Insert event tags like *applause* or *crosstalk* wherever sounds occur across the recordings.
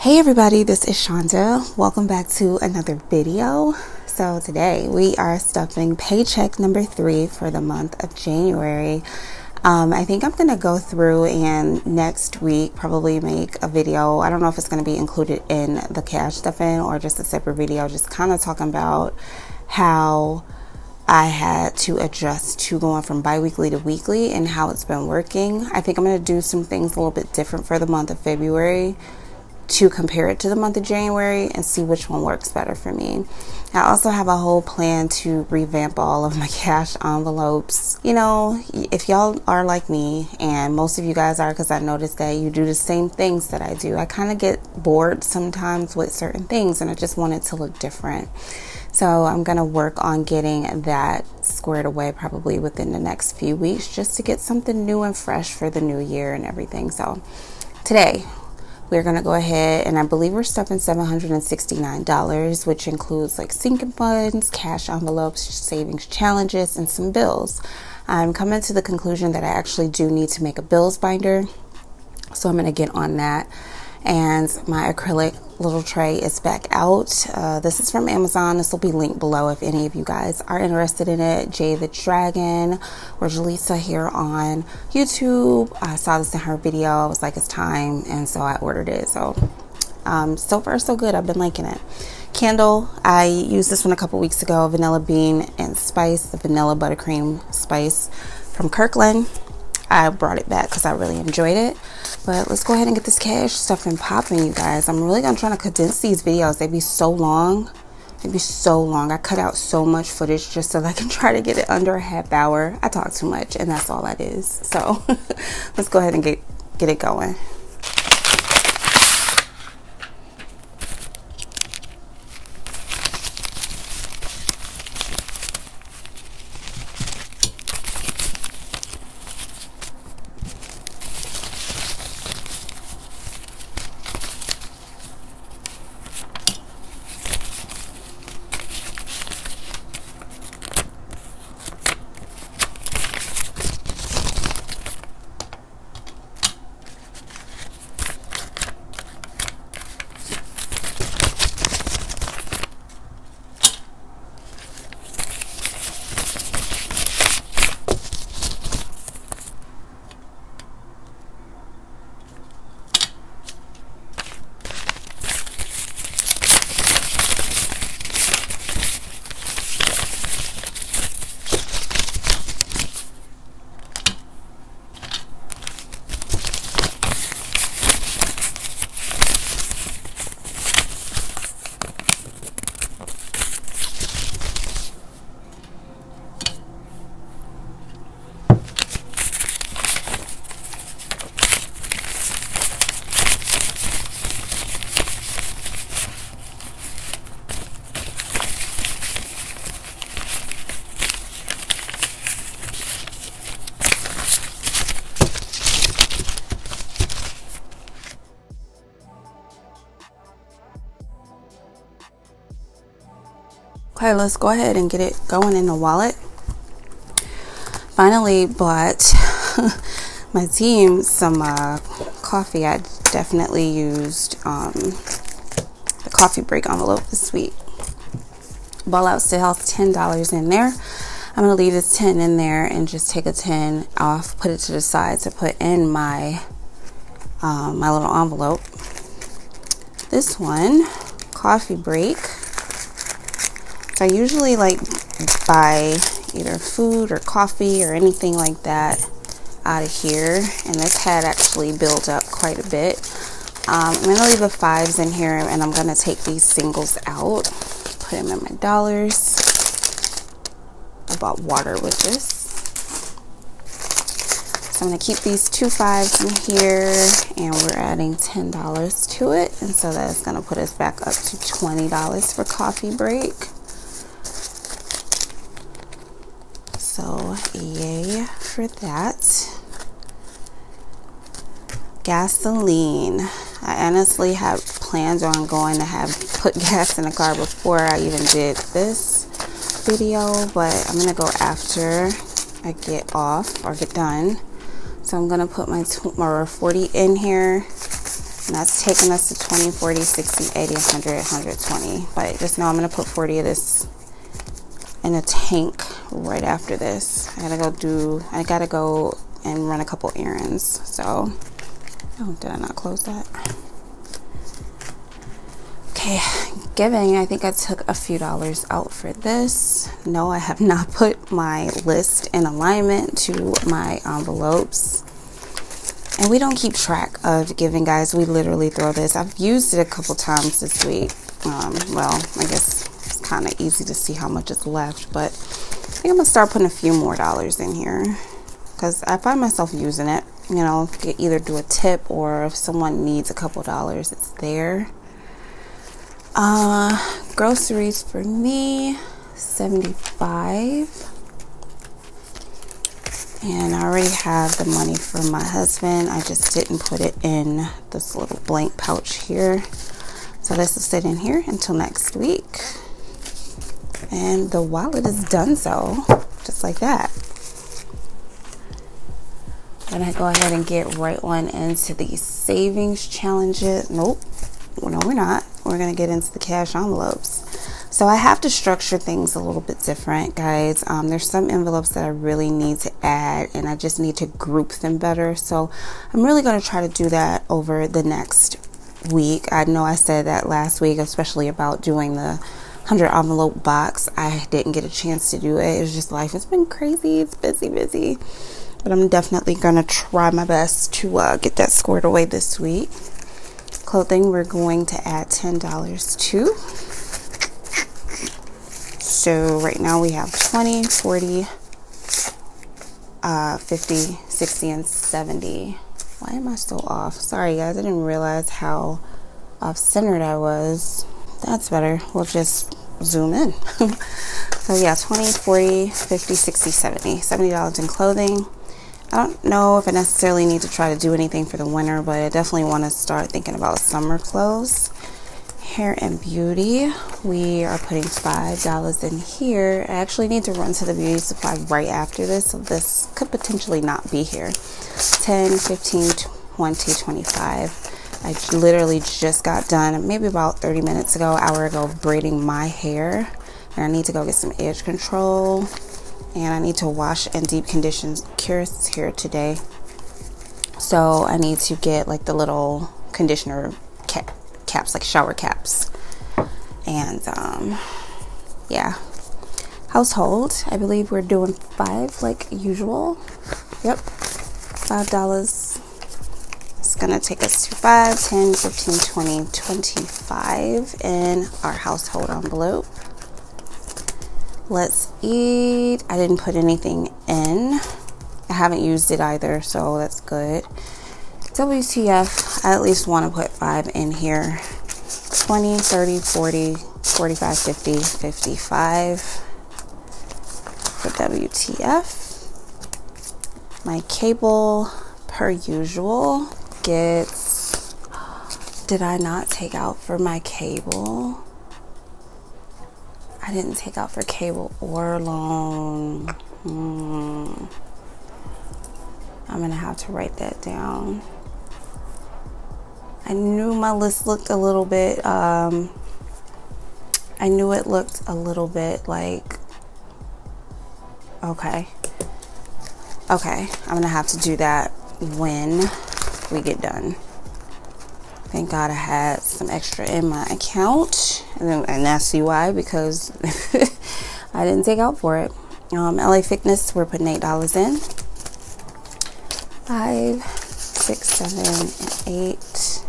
Hey everybody, this is Chanda. Welcome back to another video. So today we are stuffing paycheck number three for the month of January. Um, I think I'm going to go through and next week probably make a video. I don't know if it's going to be included in the cash stuffing or just a separate video, just kind of talking about how I had to adjust to going from bi-weekly to weekly and how it's been working. I think I'm going to do some things a little bit different for the month of February to compare it to the month of January and see which one works better for me. I also have a whole plan to revamp all of my *laughs* cash envelopes. You know, if y'all are like me, and most of you guys are, because I noticed that you do the same things that I do, I kind of get bored sometimes with certain things and I just want it to look different. So I'm going to work on getting that squared away probably within the next few weeks just to get something new and fresh for the new year and everything. So today, we're going to go ahead and I believe we're stuffing $769, which includes like sinking funds, cash envelopes, savings challenges, and some bills. I'm coming to the conclusion that I actually do need to make a bills binder. So I'm going to get on that and my acrylic little tray is back out. Uh, this is from Amazon. This will be linked below if any of you guys are interested in it. Jay the Dragon or Jaleesa here on YouTube. I saw this in her video. I was like, it's time. And so I ordered it. So, um, so far, so good. I've been liking it. Candle. I used this one a couple weeks ago. Vanilla bean and spice, the vanilla buttercream spice from Kirkland. I brought it back because I really enjoyed it. But let's go ahead and get this cash stuff and popping, you guys. I'm really to try to condense these videos. They'd be so long. They'd be so long. I cut out so much footage just so that I can *laughs* try to get it under a half hour. I talk too much, and that's all that is. So *laughs* let's go ahead and get, get it going. Okay, let's go ahead and get it going in the wallet. Finally bought *laughs* my team some uh, coffee. I definitely used um, the coffee break envelope this week. Ball Out Still has $10 in there. I'm going to leave this 10 in there and just take a 10 off, put it to the side to put in my, um, my little envelope. This one, coffee break I usually like buy either food or coffee or anything like that out of here. And this had actually built up quite a bit. Um, I'm going to leave the fives in here and I'm going to take these singles out. Put them in my dollars. I bought water with this. So I'm going to keep these two fives in here and we're adding $10 to it. And so that's going to put us back up to $20 for coffee break. So, yay for that. Gasoline. I honestly had plans on going to have *laughs* put gas in the car before I even did this video, but I'm gonna go after I get off or get done. So I'm gonna put my, my 40 in here And that's taking us to 20, 40, 60, 80, 100, 120. But just know I'm going to put 40 of this in a tank right after this. I gotta go do, I gotta go and run a couple errands. So, oh, did I not close that? Okay, giving, I think I took a few dollars out for this. No, I have *laughs* not put my list in alignment to my envelopes. And we don't keep track of giving, guys. We literally throw this. I've used it a couple times this week. Um, well, I guess kind of easy to see how much is left, but I think I'm gonna start putting a few more dollars in here because I find myself using it. You know, either do a tip or if someone needs a couple dollars, it's there. Uh, groceries for me, 75 and I already have the money for my husband. I just didn't put it in this little blank pouch here. So this will sit in here until next week. And the wallet is done so, just like that. I'm gonna go ahead and get right on into the savings challenges. Nope, no we're not. We're gonna get into the cash envelopes. So I have to structure things a little bit different, guys. Um, there's some envelopes that I really need to add and I just need to group them better. So I'm really going to try to do that over the next week. I know I said that last week, especially about doing the 100 envelope box. I didn't get a chance to do it. It was just life. It's been crazy. It's busy, busy. But I'm definitely going to try my best to uh, get that squared away this week. Clothing, we're going to add $10 to. So right now we have 20, 40, uh, 50, 60, and 70. Why am I still off? Sorry guys, I didn't realize how off centered I was. That's better. We'll just zoom in. *laughs* so yeah, 20, 40, 50, 60, 70. $70 in clothing. I don't know if I necessarily need to try to do anything for the winter, but I definitely want to start thinking about summer clothes hair and beauty we are putting five dollars in here i actually need to run to the beauty supply right after this so this could potentially not be here 10 15 20 25 i literally just got done maybe about 30 minutes ago hour ago braiding my hair and i need to go get some edge control and i need to wash and deep condition Curious here today so i need to get like the little conditioner cap caps, like shower caps. And um, yeah, household. I believe we're doing five like usual. Yep, five dollars. It's gonna take us to 5, 10, 15, 20, 25 in our household envelope. Let's eat. I didn't put anything in. I haven't used it either, so that's good. WTF, I at least want to put five in here 20, 30, 40, 45, 50, 55 for WTF. My cable, per usual, Did I not take out for my cable? I didn't take out for cable or loan. Hmm. I'm going to have to write that down. I knew my list looked a little bit, um, I knew it looked a little bit like, okay, okay, I'm gonna have to do that when we get done. Thank God I had some extra in my account, and, and that's why because *laughs* I didn't take out for it. Um, LA Fitness, we're putting eight dollars in. Five, six, seven, and eight.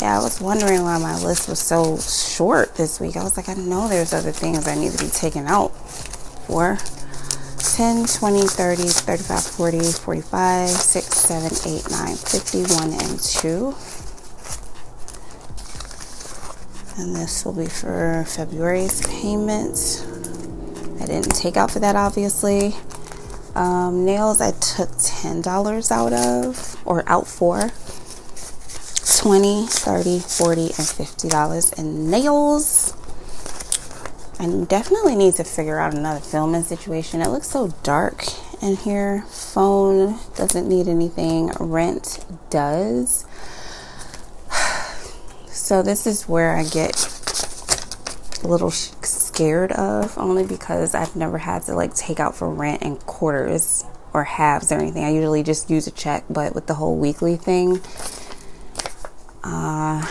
Yeah, I was wondering why my list was so short this week. I was like, I know there's other things I need to be taken out for. 10, 20, 30, 35, 40, 45, 6, 7, 8, 9, 51, and 2. And this will be for February's payment. I didn't take out for that, obviously. Um, nails, I took $10 out of, or out for. 20 30 40 and 50 dollars in nails I definitely need to figure out another filming situation. It looks so dark in here. Phone doesn't need anything. Rent does. *sighs* So this is where I get a little scared of only because I've never had to like take out for rent in quarters or halves or anything. I usually just use a check, but with the whole weekly thing, uh,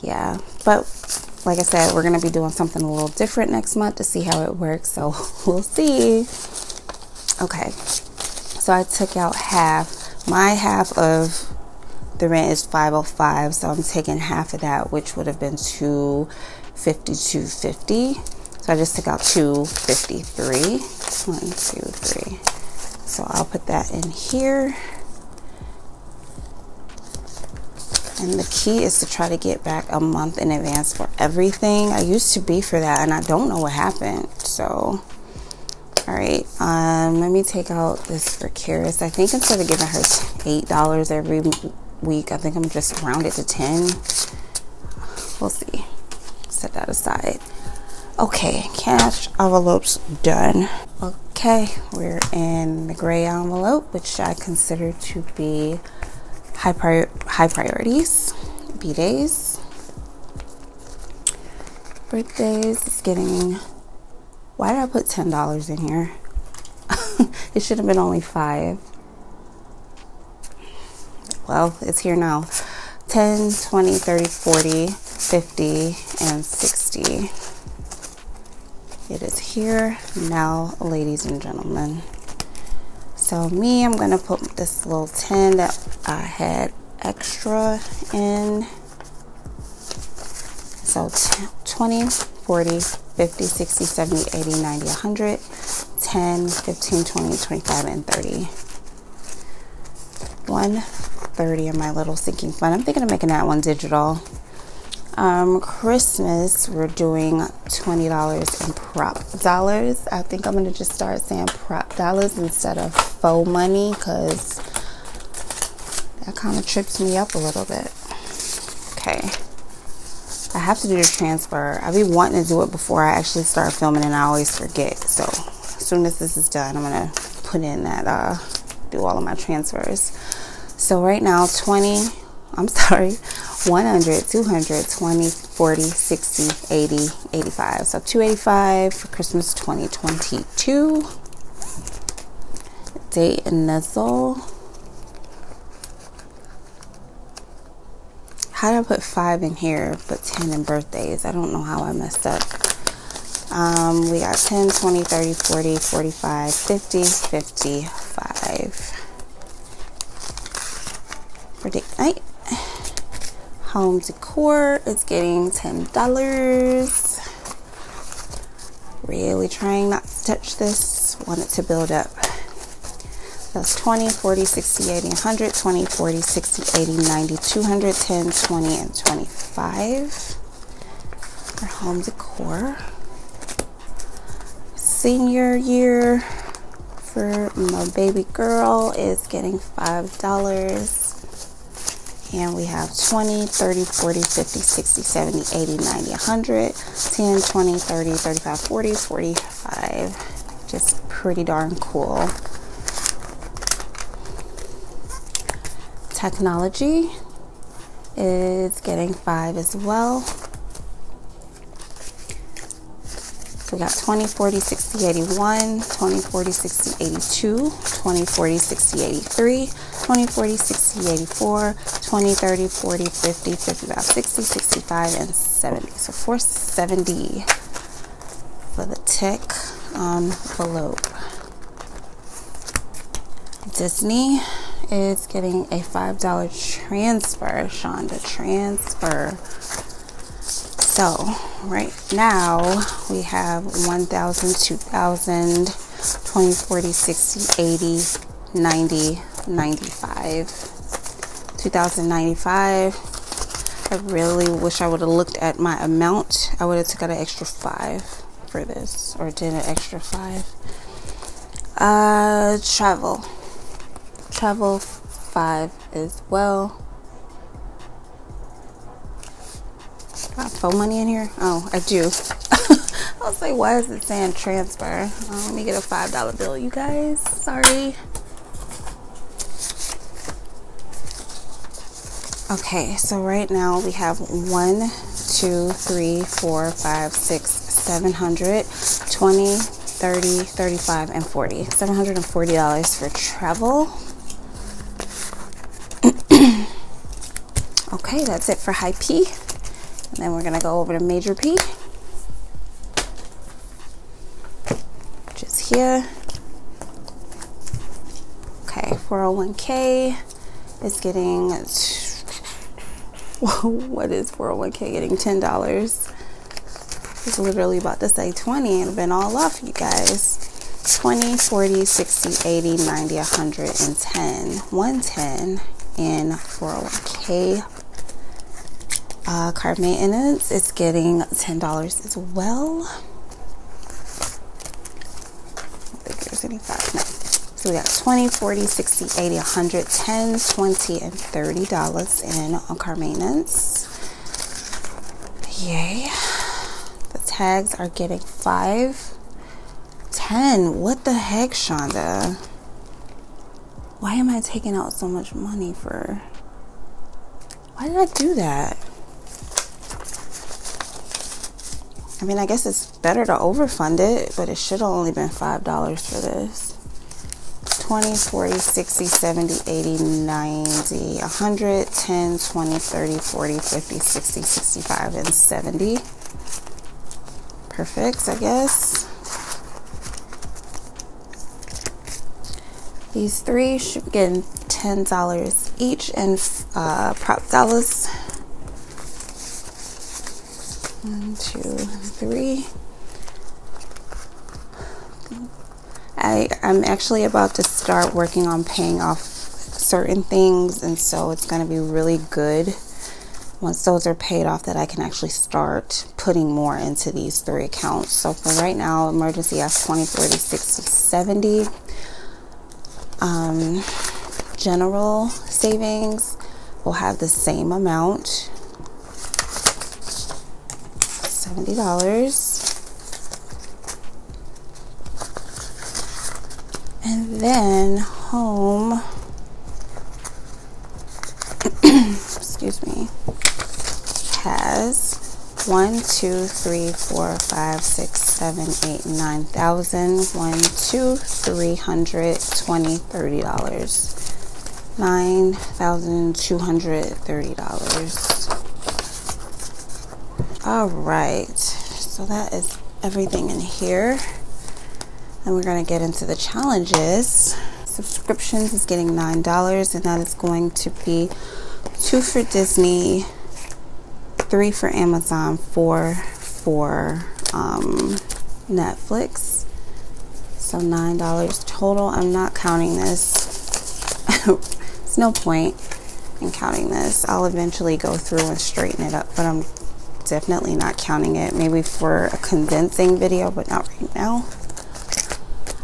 yeah. But like I said, we're gonna be doing something a little different next month to see how it works. So *laughs* we'll see. Okay, so I took out half. My half of the rent is 505, so I'm taking half of that, which would have been 250, 250. So I just took out 253. One, two, three. So I'll put that in here. And the key is to try to get back a month in advance for everything. I used to be for that and I don't know what happened. So, all right, um, let me take out this for Karis. I think instead of giving her $8 every week, I think I'm just round it to 10. We'll see. Set that aside. Okay, cash envelopes done. Okay, we're in the gray envelope, which I consider to be high, prior- high priorities, B days, birthdays is getting. Why did I put $10 in here? *laughs* it should have been only five. Well, it's here now 10, 20, 30, 40, 50, and 60. It is here now, ladies and gentlemen. So me, I'm going to put this little 10 that I had extra in. So 20, 40, 50, 60, 70, 80, 90, 100, 10, 15, 20, 25, and 30. 130 in my little sinking fund. I'm thinking of making that one digital. Um, Christmas, we're doing $20 in prop dollars. I think I'm going to just start saying prop dollars instead of faux money because that kind of trips me up a little bit. Okay. I have to do the transfer. I've been wanting to do it before I actually start filming and I always forget. So as soon as this is done, I'm going to put in that, uh, do all of my transfers. So right now, 20, I'm *laughs* sorry, 100, 200, 20, 40, 60, 80, 85. So 285 for Christmas 2022. Date and nuzzle. How did I put five in here but 10 in birthdays? I don't know how I messed up. Um, we got 10, 20, 30, 40, 45, 50, 55. For date night home decor is getting $10. Really trying not to touch this. Want it to build up. That's 20, 40, 60, 80, 100, 20, 40, 60, 80, 90, 200, 10, 20, and 25 for home decor. Senior year for my baby girl is getting $5 and we have 20 30 40 50 60 70 80 90 100 10 20 30 35 40 45 just pretty darn cool. Technology is getting five as well So we got 20, 40, 60, 81, 20, 40, 60, 82, 20, 40, 60, 83, 20, 40, 60, 84, 20, 30, 40, 50, 55, 60, 65, and 70. So 470 for the tech envelope. Disney is getting a $5 transfer, Chanda transfer. So right now we have 1,000, 2,000, 20, 40, 60, 80, 90, 95. 2095. I really wish I would have looked at my amount. I would have out an extra five for this or did an extra five. Uh, travel. Travel five as well. Phone money in here? Oh, I do. *laughs* I was like, why is it saying transfer? Oh, let me get a $5 bill, you guys. Sorry. Okay, so right now we have one, two, three, four, five, six, seven hundred, twenty, thirty, thirty-five, and 40. $740 for travel. *clears throat* okay, that's it for high P. And then we're gonna go over to major P. Just here. Okay, 401k is getting *laughs* what is 401k getting $10? It's literally about to say 20 and been all off, you guys. 20, 40, 60, 80, 90, 110, 110 in 401k. Uh, card maintenance is getting $10 as well. I think there's any five. No. So we got 20, 40, 60, 80, 110, 20, and $30 in on car maintenance. Yay. The tags are getting 5, 10. What the heck, Chanda? Why am I taking out so much money for... Why did I do that? I mean, I guess it's better to overfund it, but it should have only been $5 for this. 20, 40, 60, 70, 80, 90, 100, 10, 20, 30, 40, 50, 60, 65, and 70. Perfect, I guess. These three should be getting $10 each in uh, prop dollars. One, two, three. I, I'm actually about to start working on paying off certain things, and so it's going to be really good once those are paid off that I can actually start putting more into these three accounts. So for right now, emergency has 20, 30, 60, 70. Um, general savings will have the same amount $70. And then home, *clears throat* excuse me, has one, two, three, four, five, six, seven, eight, nine thousand. One, two, three hundred, twenty, thirty dollars. Nine thousand two hundred thirty dollars. All right, so that is everything in here. And we're going to get into the challenges. Subscriptions is getting $9, and that is going to be two for Disney, three for Amazon, four for um, Netflix. So $9 total. I'm not counting this. *laughs* There's no point in counting this. I'll eventually go through and straighten it up, but I'm definitely not counting it. Maybe for a condensing video, but not right now.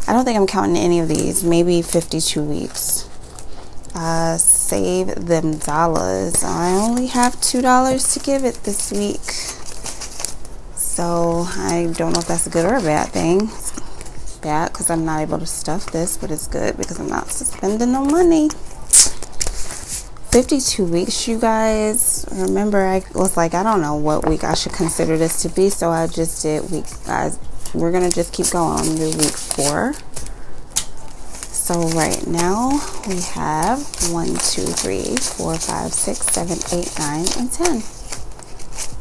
I don't think I'm counting any of these. Maybe 52 weeks. Uh, save them dollars. I only have $2 to give it this week. So I don't know if that's a good or a bad thing. bad because I'm not able to stuff this, but it's good because I'm not spending no money. 52 weeks, you guys. Remember, I was like, I don't know what week I should consider this to be, so I just did week, guys. We're gonna just keep going. To week four. So right now we have one two three four five six seven eight nine and ten.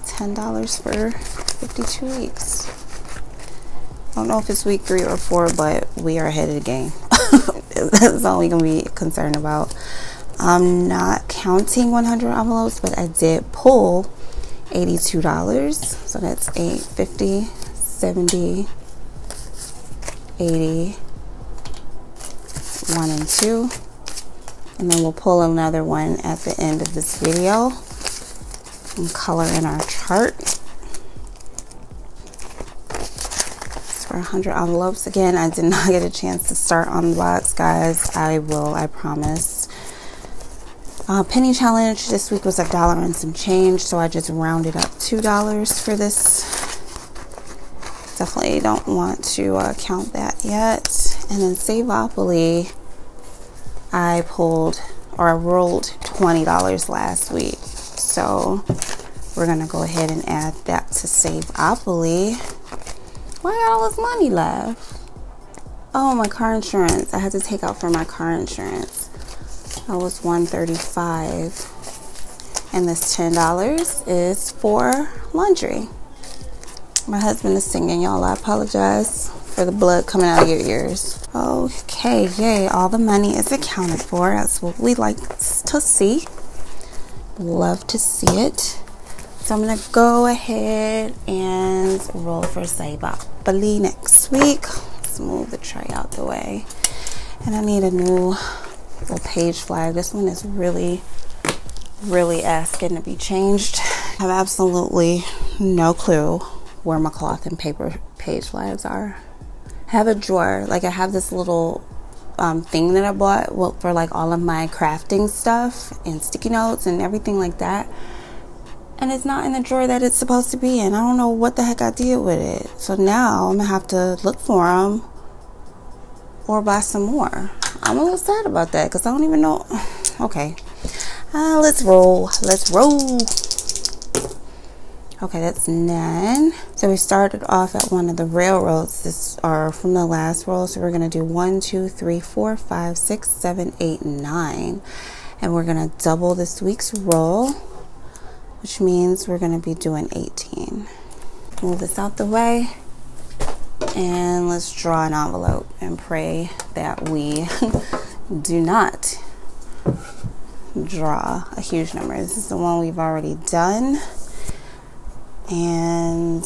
Ten dollars for 52 weeks. I don't know if it's week three or four but we are ahead of the game. *laughs* That's all we can be concerned about I'm not counting 100 envelopes but I did pull $82 so that's 850 70, 80, 1 and 2. And then we'll pull another one at the end of this video and color in our chart. For 100 envelopes. Again, I did not get a chance to start on the box, guys. I will, I promise. Uh, penny challenge this week was a dollar and some change, so I just rounded up $2 for this definitely don't want to uh, count that yet. And then Savopoly, I pulled or I rolled $20 last week. So we're gonna go ahead and add that to Savopoly. Why got all this money left? Oh, my car insurance. I had to take out for my car insurance. That was 135 and this $10 is for laundry. My husband is singing, y'all. I apologize for the blood coming out of your ears. Okay, yay. All the money is accounted for. That's what we like to see. Love to see it. So I'm going to go ahead and roll for Savopoly next week. Let's move the tray out the way. And I need a new little page flag. This one is really, really asking to be changed. I have absolutely no clue where my cloth and paper page flags are. I have a drawer. Like I have this little um, thing that I bought for like all of my crafting stuff and sticky notes and everything like that and it's not in the drawer that it's supposed to be in. I don't know what the heck I did with it. So now I'm gonna have to look for them or buy some more. I'm a little sad about that because I don't even know. *sighs* Okay, uh, let's roll. Let's roll. Okay, that's nine. So we started off at one of the railroads. This are from the last roll. So we're gonna do one, two, three, four, five, six, seven, eight, nine, and we're gonna double this week's roll which means we're going to be doing 18. Move this out the way and let's draw an envelope and pray that we *laughs* do not draw a huge number. This is the one we've already done. And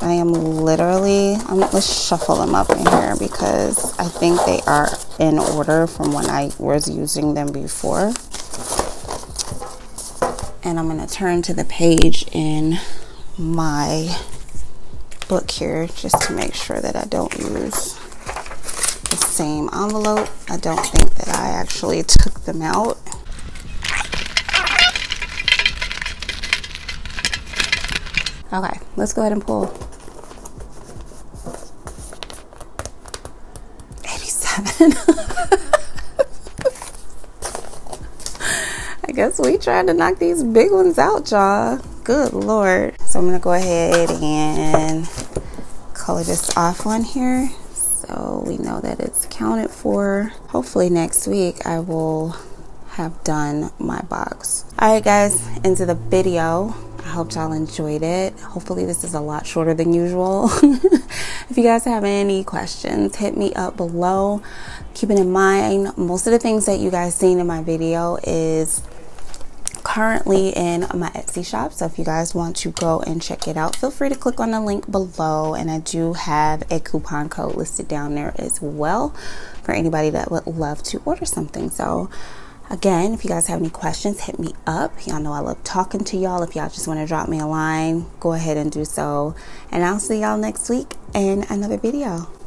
I am literally, I'm, let's shuffle them up in here because I think they are in order from when I was using them before and I'm going to turn to the page in my book here just to make sure that I don't use the same envelope. I don't think that I actually took them out. Okay, let's go ahead and pull. 87. *laughs* I guess we tried to knock these big ones out, y'all. Good lord. So I'm gonna go ahead and color this off on here so we know that it's counted for. Hopefully next week I will have done my box. All right, guys, into the video. I hope y'all enjoyed it. Hopefully this is a lot shorter than usual. *laughs* if you guys have any questions, hit me up below. Keeping in mind, most of the things that you guys seen in my video is currently in my Etsy shop. So if you guys want to go and check it out, feel free to click on the link below. And I do have a coupon code listed down there as well for anybody that would love to order something. So again, if you guys have any questions, hit me up. Y'all know I love talking to y'all. If y'all just want to drop me a line, go ahead and do so. And I'll see y'all next week in another video.